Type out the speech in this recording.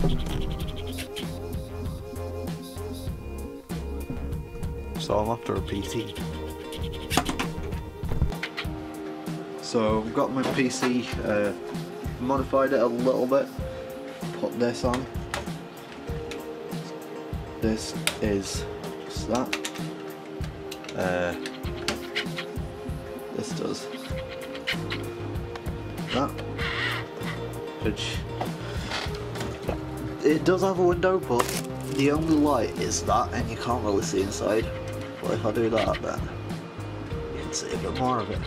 Thank So I'm after a PC. So I've got my PC, uh, modified it a little bit, put this on. This is that. Uh, this does that, which it does have a window, but the only light is that, and you can't really see inside. But if I do that, then you can see a bit more of it.